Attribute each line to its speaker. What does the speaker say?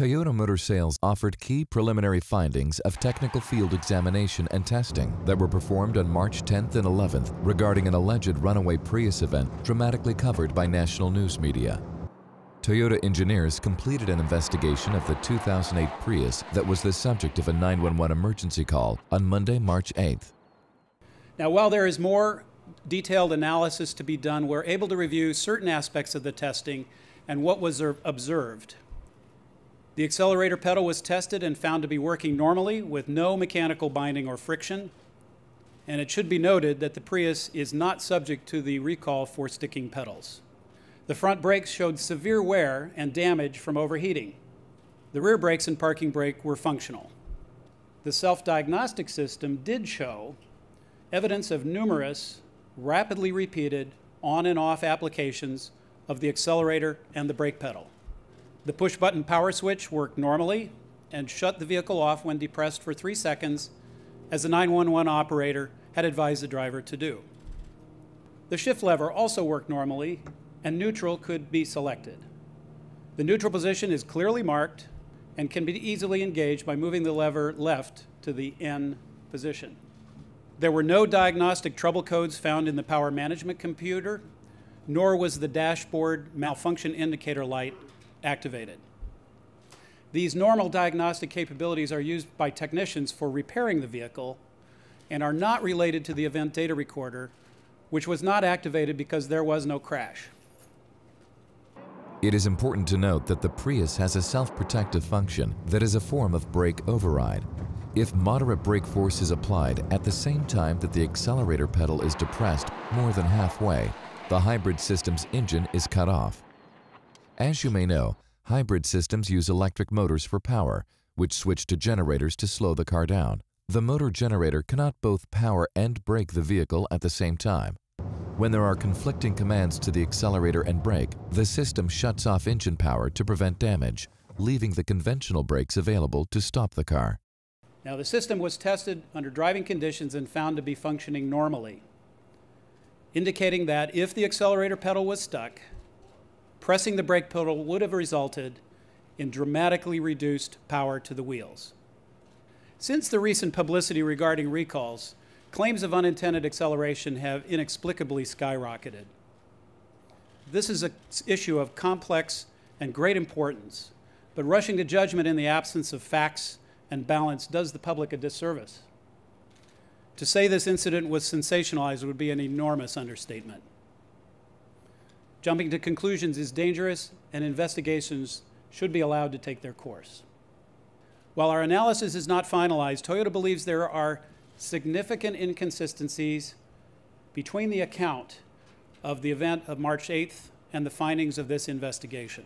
Speaker 1: Toyota Motor Sales offered key preliminary findings of technical field examination and testing that were performed on March 10th and 11th regarding an alleged runaway Prius event dramatically covered by national news media. Toyota engineers completed an investigation of the 2008 Prius that was the subject of a 911 emergency call on Monday, March 8th.
Speaker 2: Now, while there is more detailed analysis to be done, we're able to review certain aspects of the testing and what was observed. The accelerator pedal was tested and found to be working normally with no mechanical binding or friction. And it should be noted that the Prius is not subject to the recall for sticking pedals. The front brakes showed severe wear and damage from overheating. The rear brakes and parking brake were functional. The self-diagnostic system did show evidence of numerous rapidly repeated on and off applications of the accelerator and the brake pedal. The push button power switch worked normally and shut the vehicle off when depressed for three seconds, as the 911 operator had advised the driver to do. The shift lever also worked normally, and neutral could be selected. The neutral position is clearly marked and can be easily engaged by moving the lever left to the N position. There were no diagnostic trouble codes found in the power management computer, nor was the dashboard malfunction indicator light activated. These normal diagnostic capabilities are used by technicians for repairing the vehicle and are not related to the event data recorder, which was not activated because there was no crash.
Speaker 1: It is important to note that the Prius has a self-protective function that is a form of brake override. If moderate brake force is applied at the same time that the accelerator pedal is depressed more than halfway, the hybrid system's engine is cut off. As you may know, hybrid systems use electric motors for power, which switch to generators to slow the car down. The motor generator cannot both power and brake the vehicle at the same time. When there are conflicting commands to the accelerator and brake, the system shuts off engine power to prevent damage, leaving the conventional brakes available to stop the car.
Speaker 2: Now, the system was tested under driving conditions and found to be functioning normally, indicating that if the accelerator pedal was stuck, pressing the brake pedal would have resulted in dramatically reduced power to the wheels. Since the recent publicity regarding recalls, claims of unintended acceleration have inexplicably skyrocketed. This is an issue of complex and great importance, but rushing to judgment in the absence of facts and balance does the public a disservice. To say this incident was sensationalized would be an enormous understatement. Jumping to conclusions is dangerous, and investigations should be allowed to take their course. While our analysis is not finalized, Toyota believes there are significant inconsistencies between the account of the event of March 8th and the findings of this investigation.